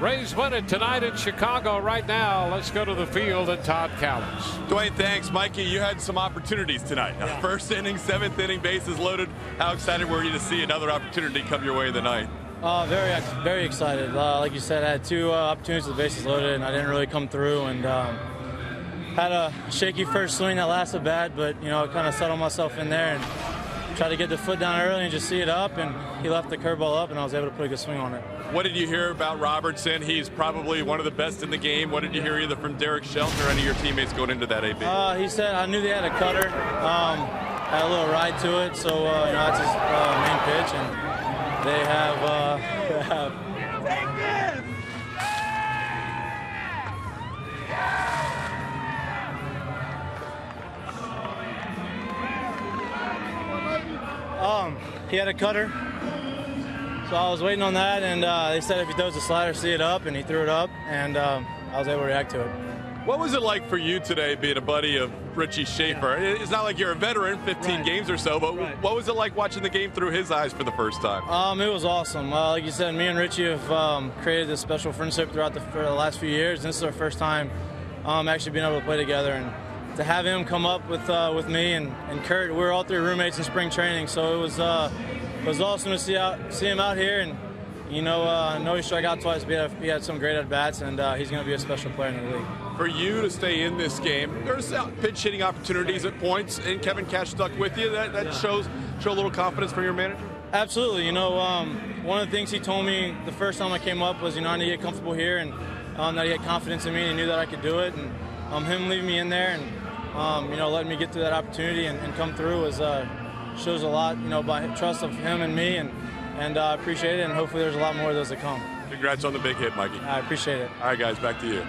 Rays win it tonight in Chicago. Right now, let's go to the field and Todd Kalas. Dewayne, thanks. Mikie, you had some opportunities tonight. Yeah. First inning, seventh inning, bases loaded. How excited were you to see another opportunity come your way tonight? Uh, very, very excited. Uh, like you said, I had two uh, opportunities with the bases loaded, and I didn't really come through. And um, had a shaky first swing that lasted bad, but you know, I kind of settled myself in there and tried to get the foot down early and just see it up. And he left the curveball up, and I was able to put a good swing on it. What did you hear about Robertson? He's probably one of the best in the game. What did you hear either from Derek Shelton or any of your teammates going into that AB? Uh, he said I knew they had a cutter, um, had a little ride to it, so uh, you know that's his uh, main pitch, and they have. Uh, have Um, he had a cutter, so I was waiting on that, and uh, they said if he throws a slider, see it up, and he threw it up, and um, I was able to react to it. What was it like for you today, being a buddy of Richie Shaffer? Yeah. It's not like you're a veteran, 15 right. games or so, but right. what was it like watching the game through his eyes for the first time? Um, it was awesome. Uh, like you said, me and Richie have um, created this special friendship throughout the, the, last few years. And this is our first time um, actually being able to play together, and to have him come up with uh, with me and, and Kurt, we were all three roommates in spring training, so it was. Uh, it was awesome to see out see him out here, and you know, uh, I know he struck out twice, but he had, some great at bats, and uh, he's going to be a special player in the league. For you to stay in this game, there's pitch hitting opportunities at points, and Kevin Cash stuck with you. That, that yeah. shows show a little confidence from your manager. Absolutely. You know, um, one of the things he told me the first time I came up was, you know, I need to get comfortable here, and um, that he had confidence in me, and he knew that I could do it, and um, him leaving me in there, and um, you know, letting me get through that opportunity and, and come through. Uh, shows a lot, you know, by trust of him and me, and and I uh, appreciate it. And hopefully, there's a lot more of those to come. Congrats on the big hit, Mikie. I appreciate it. All right, guys, back to you.